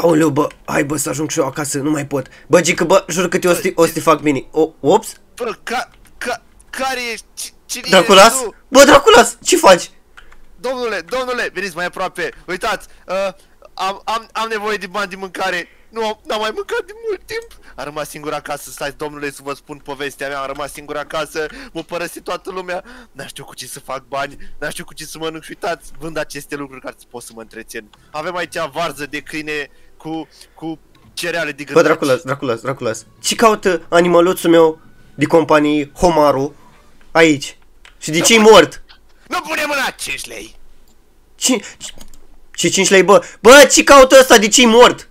Aoleu, bă, hai bă să ajung și eu acasă, nu mai pot. Bă, Gică, bă, jur că te o să, te- o să te fac bine. O, ops? Bă, ca, ca, care ești? C- Cine Draculas? ești tu? Bă, Draculas, ce faci? Domnule, domnule, veniți mai aproape. Uitați, uh, am, am, am nevoie de bani de mâncare. Nu am, n-am mai mâncat de mult timp. Am rămas singur acasă, stați domnule să vă spun povestea mea. Am rămas singur acasă, mă părăsit toată lumea. N-am știu cu ce să fac bani, n-am știu cu ce să mănânc și uitați, vând aceste lucruri care pot să mă întrețin. Avem aici varză de câine cu, cu cereale de Bă, gârnaci. Draculas, Draculas, Draculas. Ce caută animăluțul meu de companie, Homaru, aici? Și de ce-i mort? Nu pune mâna 5 lei. Ce, ce 5 lei, bă? Bă, ce caută ăsta? De ce-i mort?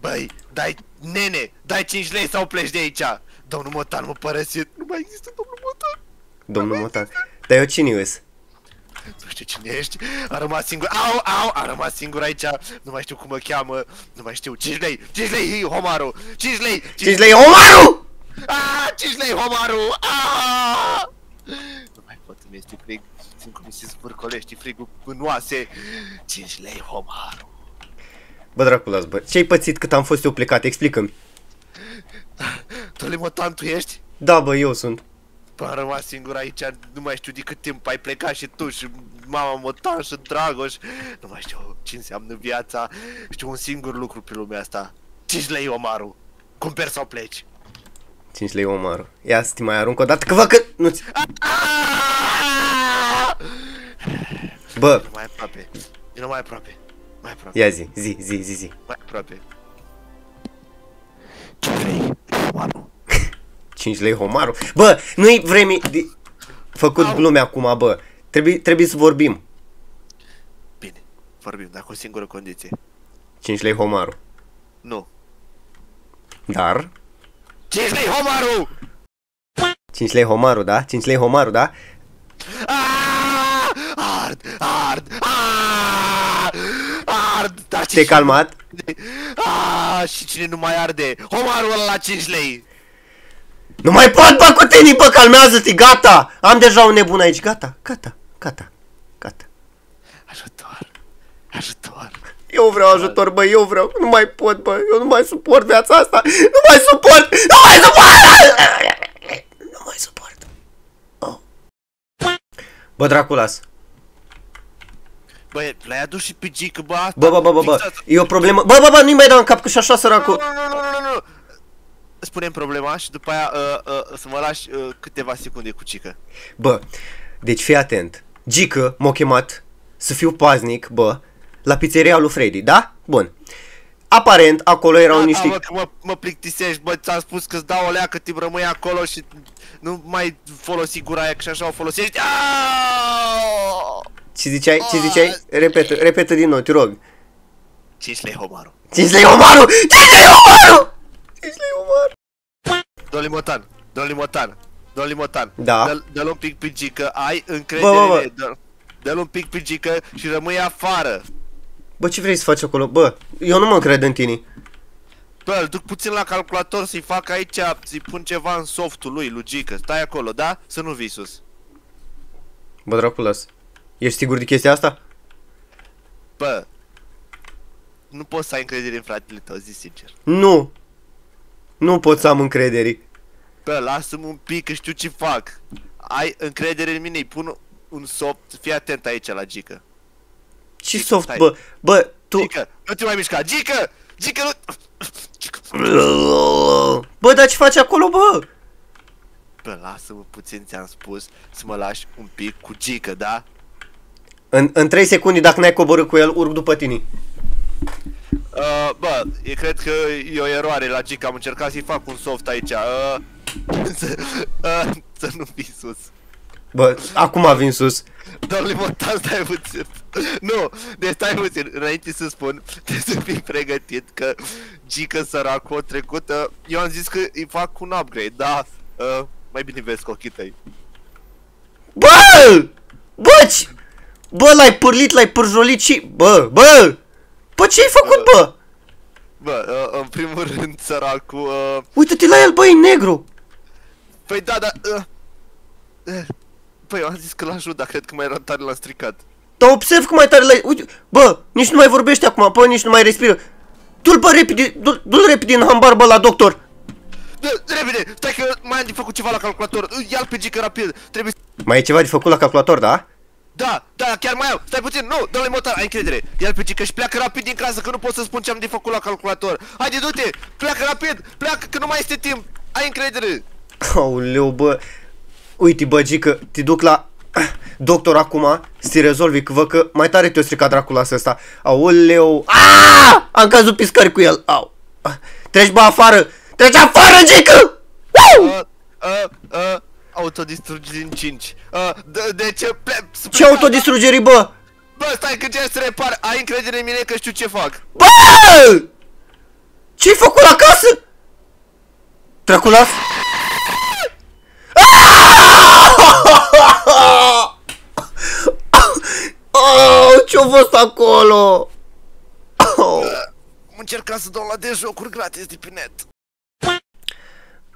Băi, dai, nene, dai 5 lei sau pleci de aici. Domnul Motan mă părăsit. Nu mai există domnul Motan. Domnul Motan. Dar eu cine îs? Nu știu cine ești, am rămas singur, au, au, am rămas singur aici, nu mai știu cum mă cheamă, nu mai știu, 5 lei, 5 lei, hi, Homaru, 5 lei, 5 lei, Homaru! aaa, 5 lei, Homaru, aaa! Nu mai pot, îmi este frig, simt cum mi se zvârcolește frigul în oase, 5 lei, Homaru. Bă, Draculas, bă, ce-ai pățit cât am fost eu plecat? Explică-mi. Tolimotan, tu ești? Da, bă, eu sunt. Bă, am rămas singur aici, nu mai știu de cât timp ai plecat și tu și mama Motan și Dragoș. Nu mai știu ce înseamnă viața. Știu un singur lucru pe lumea asta. 5 lei Omaru. Cumperi sau pleci. 5 lei, Homaru. Ia să te mai arunc o dată, că văd că... nu -ți... Aaaa! Bă, Mai aproape. Vino mai aproape. Mai aproape. Ia zi, zi, zi, zi, zi. Mai aproape. 5 lei Omaru 5 lei, Homaru. Bă, nu-i vreme de... Făcut Au. glume acum, bă. Trebuie, trebuie să vorbim. Bine, vorbim, dar cu o singură condiție 5 lei, Homaru. Nu Dar... 5 lei Omaru 5 lei, Homaru, da? 5 lei, Homaru, da? Aaaa! Ard, ard, aaaa! Ard, dar Te-ai calmat? Aaaa, și cine nu mai arde? Homarul ăla la 5 lei! Nu mai pot, bă, cu tine, bă, calmează-te, gata! Am deja un nebun aici, gata, gata, gata, gata. Ajutor, ajutor. Eu vreau ajutor, bă, eu vreau, nu mai pot, bă, eu nu mai suport viața asta, nu mai suport, nu mai suport! Nu mai suport. Oh. Bă, Draculas, Băi, l-ai adus și pe Gică, bă, asta... bă, bă, bă, bă, bă, fixați- e o problemă, bă, bă, bă, nu-i mai dau în cap, că și așa Nu, săracul. Nu, nu, nu, nu, nu. Spune-mi problema și după aia uh, uh, să mă lași uh, câteva secunde cu Cică. Bă, deci fii atent, Gică m-a chemat să fiu paznic, bă, la pizzeria lui Freddy, da? Bun. Aparent, acolo erau Da, niște... mă, că mă, mă plictisești, bă, ți-am spus că-ți dau o leacă timp rămâi acolo și nu mai folosi gura aia, că și așa o folosești. Aaaa! Ce ziceai? Ce ziceai? Repetă, repetă din nou, te rog. 5 lei Homaru. 5 lei Omaru! 5 lei Omaru! 5 lei Omaru! Domnul Motan, domnul Motan, domnul Motan. Da. Dă- Dă-l un pic pe Gică, ai încredere Bă, bă, în bă. el, dă- Dă-l un pic pe Gică și rămâi afară. Bă, ce vrei să faci acolo? Bă, eu nu mă încred în tine. Bă, îl duc puțin la calculator să-i fac aici, să-i pun ceva în softul lui, lui Gică. Stai acolo, da? Să nu vii sus. Bă, Draculas, ești sigur de chestia asta? Bă, nu poți să ai încredere în fratele tău, zi sincer. Nu. Nu pot să am încredere. Bă, lasă-mă un pic că știu ce fac. Ai încredere în mine, îi pun un soft, fii atent aici la Gică. Ce Gică, soft, stai. bă, bă, tu... Gică, nu te mai mișca, Gică! Gică, nu... Gică. Bă, dar ce faci acolo, bă? Bă, lasă-mă puțin, ți-am spus să mă lași un pic cu Gică, da? În, în 3 secunde, dacă n-ai coborât cu el, urc după tine. Uh, bă, e, cred că e o eroare la Gică, am încercat să-i fac un soft aici. Uh, să, uh, să nu fii sus. Bă, acum vin sus. Domnule Montan, stai puțin. Nu, deci stai puțin. Înainte să spun, trebuie să fii pregătit că Gică săracul a trecut. Uh, eu am zis că îi fac un upgrade, da? Uh, mai bine vezi cu ochii tăi. Bă! Bă, ce... Bă, l-ai pârlit, l-ai pârjolit și... Bă, bă! Bă, ce-ai făcut, bă? Bă, uh, în primul rând, săracul... Uh, Uită-te la el, bă, e negru. păi da, da... Uh, uh, păi, eu am zis că l-ajut, dar cred că mai era tare l-am stricat. Dar observ cum mai tare l-ai... Uite, bă, nici nu mai vorbește acum, bă, nici nu mai respiră. Du-l, bă, repede, du-l, du-l repede în hambar, bă, la doctor. Dă, repede, stai că mai am de făcut ceva la calculator. Ia-l pe gică rapid. Trebuie să... Mai e ceva de făcut la calculator, da? Da, da, chiar mai am. Stai puțin, nu, dă-le motor, ai încredere. Ia-l pe gică și pleacă rapid din casă, că nu pot să spun ce am de făcut la calculator. Haide, du-te, pleacă rapid, pleacă, că nu mai este timp. Ai încredere. Aoleu, bă. Uite, bă, Gică, te duc la doctor acum să te rezolvi, că văd că mai tare te-o stricat Dracula ăsta. Aoleu. Aaaa! Am căzut pe scări cu el. Au. Treci, bă, afară. Treci afară, Gică! Woo! Uh, uh, uh, autodistrugere din 5. Uh, de, de ce ple... Ce autodistrugeri, bă? Bă, stai că ce să repar, ai încredere în mine că știu ce fac. Bă! Ce-ai făcut la casă? Draculas? Oh, ce-a fost acolo? Oh. Am încercat să dau la de jocuri gratis de pe net.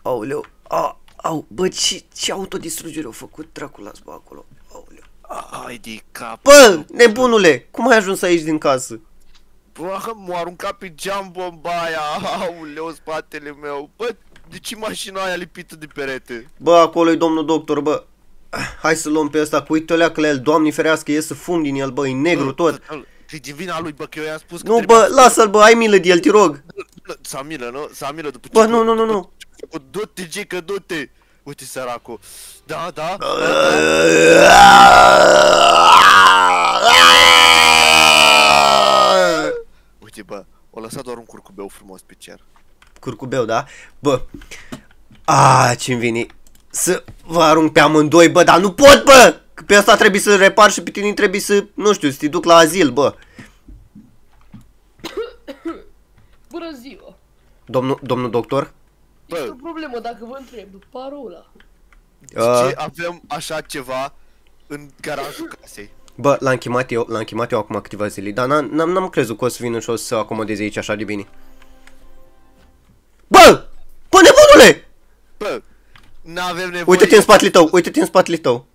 Aoleu, a, au, bă, ce, ce autodistrugere au făcut Draculas, bă, acolo? Aoleu. Ai de cap. Bă, nebunule, cum ai ajuns aici din casă? Bă, m-a aruncat pe geam bomba aia. Auleu, spatele meu. Bă, de ce mașina aia lipită de perete? Bă, acolo e domnul doctor, bă. Hai să luăm pe ăsta, cu uite la el, doamne ferească, iese fum din el, bă, e negru tot. E din vina lui, bă, că eu i-am spus că Nu, trebuie bă, lasă-l, bă, ai milă de el, te rog. Să am milă, nu? Să am milă după ce... Bă, nu, nu, nu, nu. Du-te, Gică, du-te! Uite săracul. Da, da. Uite, bă, o lăsat doar un curcubeu frumos pe cer. Curcubeu, da? Bă, a, ce-mi vine să vă arunc pe amândoi, bă, dar nu pot, bă! Că pe asta trebuie să repar și pe tine trebuie să, nu știu, să te duc la azil, bă. Bună ziua! Domnul, domnul doctor? Este Bă. o problemă dacă vă întreb parola. De Uh. ce avem așa ceva în garajul casei? Bă, l-am chemat eu, l-am chemat eu acum câteva zile, dar n-am, n-am, n-am crezut că o să vină și o să acomodeze aici așa de bine. Bă! Bă, nebunule! Bă, n-avem nevoie... Uite-te în spatele tău, uite-te în spatele tău.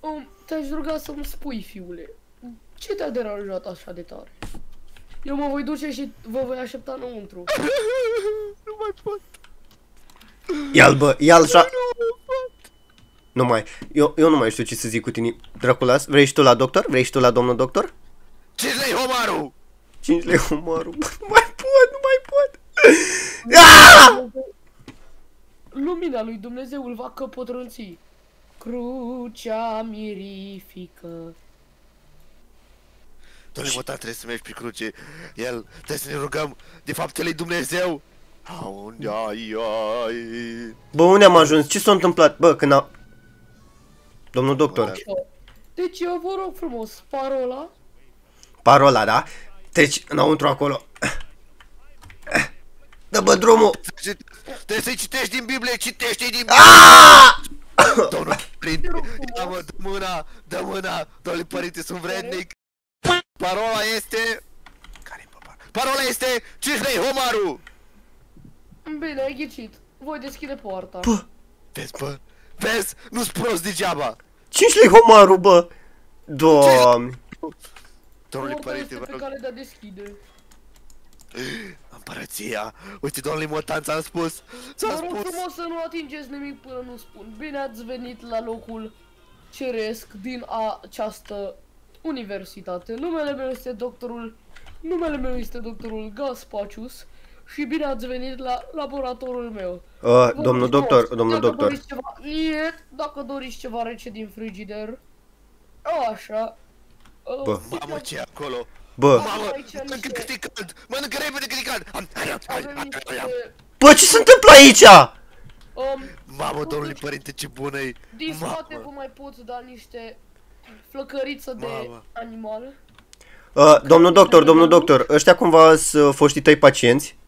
Um, te-aș ruga să-mi spui, fiule, ce te-a deranjat așa de tare? Eu mă voi duce și vă voi aștepta înăuntru. nu mai pot. Ia-l, bă, ia-l așa. Nu pot. Nu mai, eu, eu nu mai știu ce să zic cu tine. Draculas, vrei și tu la doctor? Vrei și tu la domnul doctor? Ce lei, Homaru? 5 lei umărul. Bă, nu mai pot, nu mai pot. Ah! Lumina lui Dumnezeu îl va căpătrânți. Crucea mirifică. Doamne, mă, trebuie să mergi pe cruce. El, trebuie să ne rugăm. De fapt, el e Dumnezeu. Unde ai, ai. Bă, unde am ajuns? Ce s-a întâmplat? Bă, când a... Domnul doctor, Deci eu vă rog frumos, parola, parola, da? Treci înăuntru acolo. Dă bă drumul. Trebuie să-i citești din Biblie, citește din Biblie. Ah! Domnul Părinte, Te rog ia frumos. mă, dă mâna, dă mâna. Domnule Părinte, sunt vrednic. Parola este... Care-i papa? Parola este Cihlei Homaru. Bine, ai ghicit. Voi deschide poarta. Bă, Vezi, bă? Vezi? Nu-ți prost degeaba. 5 lei homarul, bă. Doamne. Domnule Poarta Părinte, este vă pe rog. cale de a deschide. Împărăția. Uite, domnule Motan, ți-am spus. Vă Ți-am rog spus. frumos să nu atingeți nimic până nu spun. Bine ați venit la locul ceresc din această universitate. Numele meu este doctorul... Numele meu este doctorul Gaspacius și bine ați venit la laboratorul meu. Uh, Vă domnul rog frumos, doctor, domnul dacă doctor. Doriți ceva... Niet, dacă doriți ceva rece din frigider. Așa. Uh, Bă. Mamă, ce e acolo? Bă, Mamă, Aici mănâncă niște- cât e cald. Mănâncă repede cât e cald. Am- avem niște... bă, ce se întâmplă aici? Um, Mamă, domnule Părinte, ce bună e. din spate vă Mamă. mai pot da niște flăcăriță de Mamă. animal. Uh, domnul doctor, domnul doctor, ăștia cumva sunt foștii tăi pacienți?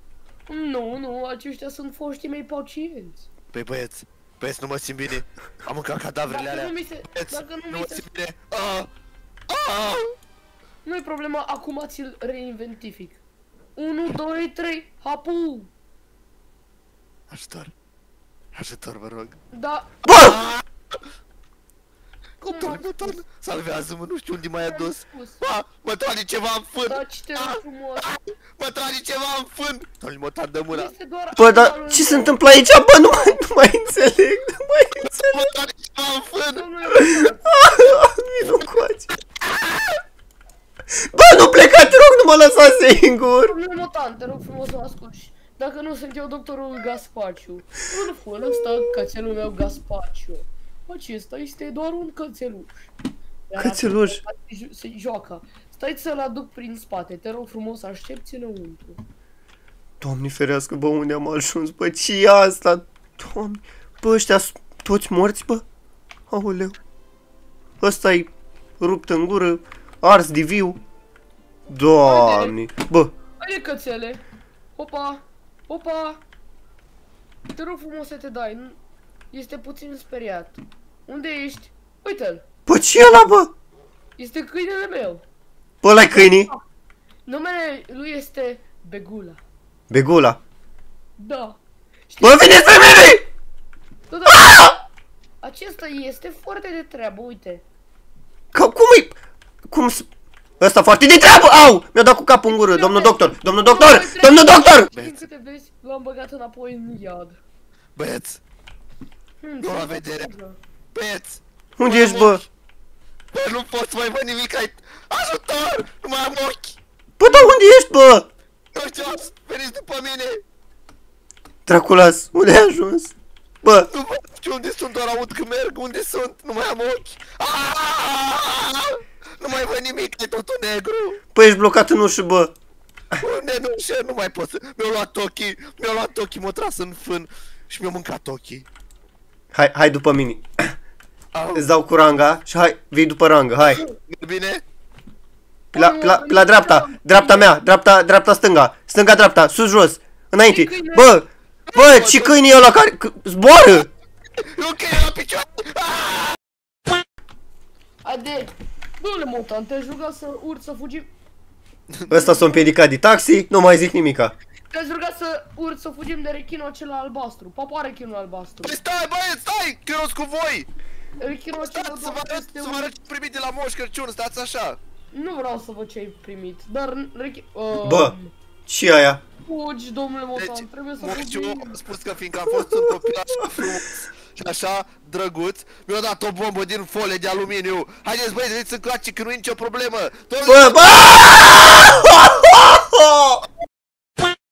Nu, nu, aceștia sunt foștii mei pacienți. Păi băieți, băieți, nu mă simt bine. Am mâncat cadavrele Dacă alea. nu mi se, Băieți, dacă nu nu mi mă se, simt bine. Ah! Ah! nu e problema, acum ți-l reinventific. 1, 2, 3, hapu! Ajutor. Ajutor, vă rog. Da, Bă! Cum Doamne, am spus? motan, salvează-mă, nu știu unde m-ai Am adus. spus. A, mă trage ceva în fân. Taci, te rog frumos. Mă trage ceva în fân. Doamne, motan, dă mâna. Este doar Bă, dar animalul ce se meu. întâmplă aici? Bă, nu mai, nu mai înțeleg, nu mai înțeleg. Mă trage ceva în fân. Domnule Motan, Vino încoace. Bă, nu pleca, te rog, nu mă lăsa singur. Domnule Motan, te rog frumos să mă asculti. Dacă nu sunt eu doctorul Gaspaciu. În fân, ăsta cățelul meu Gaspaciu. Acesta este doar un cățeluș. Iar Cățeluș? acum se jo- Se joacă. Stai să-l aduc prin spate, te rog frumos, aștepți înăuntru. Doamne ferească, bă, unde am ajuns? Bă, ce e asta? Doamne, bă, ăștia sunt toți morți, bă? Aoleu. ăsta e rupt în gură, ars de viu. Doamne, bă, Haide cățele! Opa! Opa! Te rog frumos să te dai, nu- este puțin speriat. Unde ești? Uite-l! bă, ce e ăla, bă? Este câinele meu! Bă, ăla câinii? Numele lui este Begula. Begula. Da. Știi? Bă, vine spre mine! Da, da. Acesta este foarte de treabă, uite. Ca, cum e? Cum s... Ăsta foarte de treabă! Au! Mi-a dat cu capul în gură, domnul doctor! Domnul doctor! Domnul doctor! Din câte vezi, l-am băgat înapoi în iad. Băieți, Hmm, Nu ce la se vedere. întâmplă? Băieți. Unde ești, bă? Bă, nu pot să mai văd nimic ai... Ajutor! Nu mai am ochi! Bă, dar unde ești, bă? Nu știu, veniți după mine! Draculas, unde ai ajuns? Bă, Nu vă știu unde sunt, doar aud că merg, unde sunt, nu mai am ochi! Aaaa! Nu mai văd nimic, e totul negru! bă, ești blocat în ușă, bă. Unde nu știu, nu mai pot să... Mi-au luat ochii, mi-au luat ochii, m-au tras în fân și mi-au mâncat ochii. Hai, hai după mine. Au, Îți dau cu ranga și hai, vii după rangă, hai. merg bine? Pe la, pe la, pe la dreapta, dreapta mea, dreapta, dreapta stânga, stânga dreapta, sus jos, înainte. Bă, bă, ce câine e ăla care c- zboară? Nu că e la picioare! Aaaa! Haide! Domnule Motan, te-aș ruga să urci să fugim. Ăsta s-a împiedicat de taxi, nu mai zic nimica. Te-aș ruga să urci să fugim de rechinul acela albastru. Papa are rechinul albastru. Păi stai, băieți, stai! Că eu sunt cu voi! Rechinul acela Stați să vă doar arăt, este să vă un... arăt ce primit de la Moș Crăciun, stați așa! Nu vreau să văd ce ai primit, dar rechin... Uh, Bă, ce aia? Fugi, domnule Motan, Deci, trebuie să Moșciu, fugim. spus că fiindcă am fost un copil așa frumos și așa drăguț, mi-a dat o bombă din folie de aluminiu. Haideți băieți, veniți în clace că nu e nicio problemă. Toți Bă, bă!